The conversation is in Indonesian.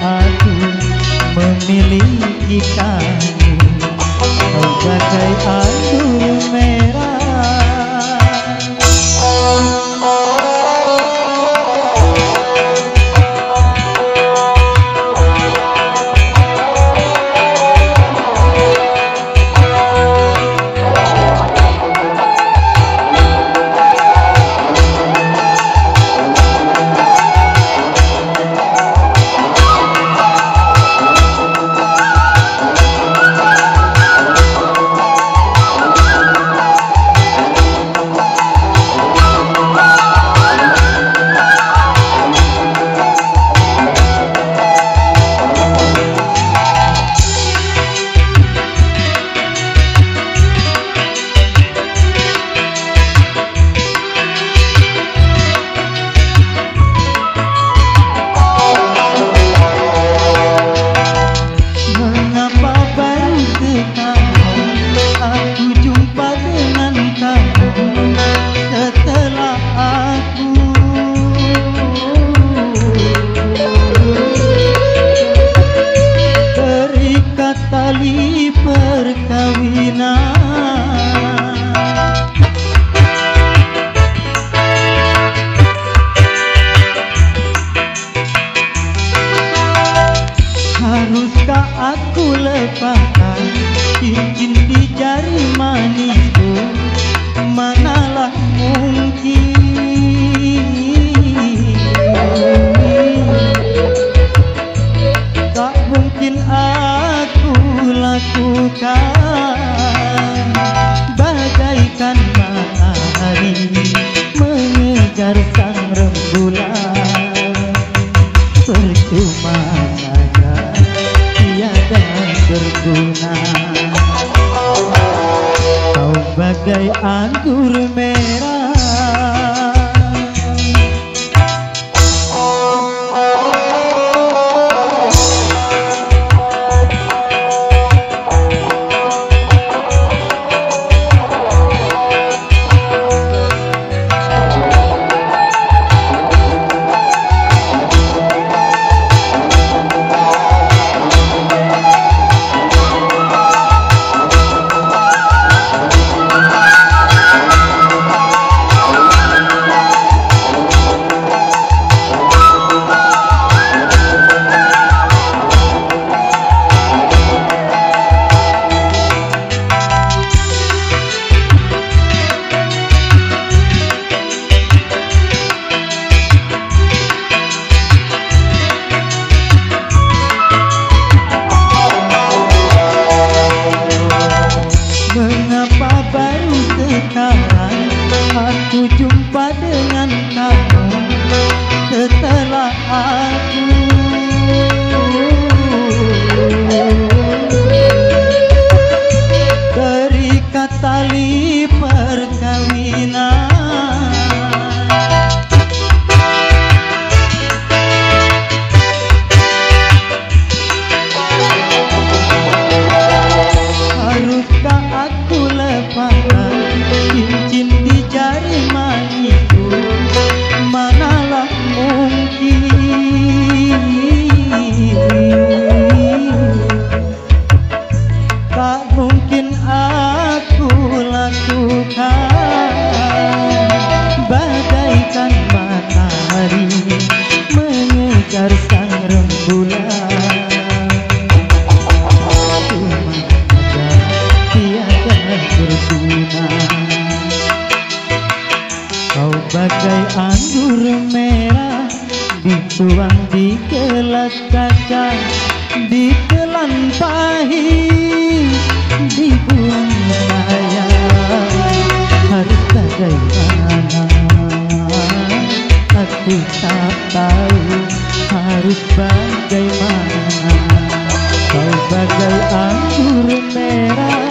aku memiliki kamu Kau bagai anggur Mungkin aku lakukan. Bagaikan matahari mengejar sang rembulan. Percuma saja tiada berguna. Kau bagai anggur merah heart. Mungkin aku lakukan. Bagaikan matahari mengejar sang rembulan. Cuma tiada berguna Kau bagai anggur merah Dituang di gelas kaca Aku tak tahu harus bagaimana Kau bagai anggur